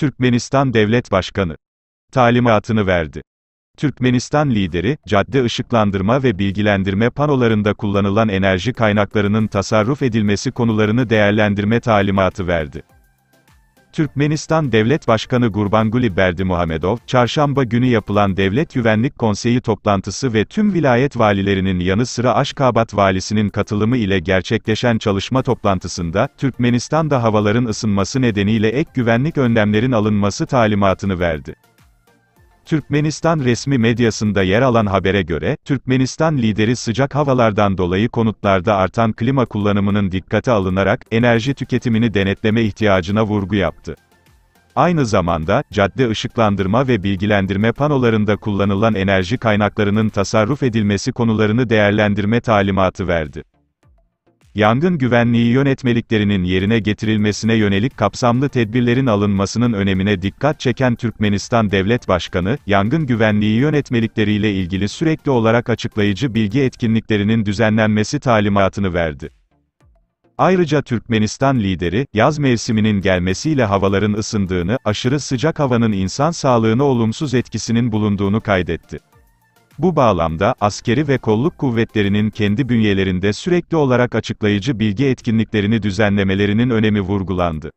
Türkmenistan Devlet Başkanı talimatını verdi. Türkmenistan lideri, cadde ışıklandırma ve bilgilendirme panolarında kullanılan enerji kaynaklarının tasarruf edilmesi konularını değerlendirme talimatı verdi. Türkmenistan Devlet Başkanı Gurbanguly Berdimuhamedov, çarşamba günü yapılan Devlet Güvenlik Konseyi toplantısı ve tüm vilayet valilerinin yanı sıra Aşkabat valisinin katılımı ile gerçekleşen çalışma toplantısında, Türkmenistan'da havaların ısınması nedeniyle ek güvenlik önlemlerin alınması talimatını verdi. Türkmenistan resmi medyasında yer alan habere göre, Türkmenistan lideri sıcak havalardan dolayı konutlarda artan klima kullanımının dikkate alınarak, enerji tüketimini denetleme ihtiyacına vurgu yaptı. Aynı zamanda, cadde ışıklandırma ve bilgilendirme panolarında kullanılan enerji kaynaklarının tasarruf edilmesi konularını değerlendirme talimatı verdi. Yangın güvenliği yönetmeliklerinin yerine getirilmesine yönelik kapsamlı tedbirlerin alınmasının önemine dikkat çeken Türkmenistan Devlet Başkanı, yangın güvenliği yönetmelikleriyle ilgili sürekli olarak açıklayıcı bilgi etkinliklerinin düzenlenmesi talimatını verdi. Ayrıca Türkmenistan lideri, yaz mevsiminin gelmesiyle havaların ısındığını, aşırı sıcak havanın insan sağlığına olumsuz etkisinin bulunduğunu kaydetti. Bu bağlamda, askeri ve kolluk kuvvetlerinin kendi bünyelerinde sürekli olarak açıklayıcı bilgi etkinliklerini düzenlemelerinin önemi vurgulandı.